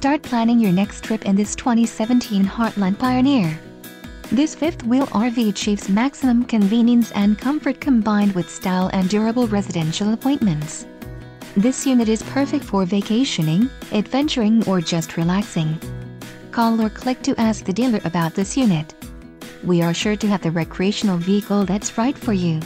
Start planning your next trip in this 2017 Heartland Pioneer. This fifth-wheel RV achieves maximum convenience and comfort combined with style and durable residential appointments. This unit is perfect for vacationing, adventuring or just relaxing. Call or click to ask the dealer about this unit. We are sure to have the recreational vehicle that's right for you.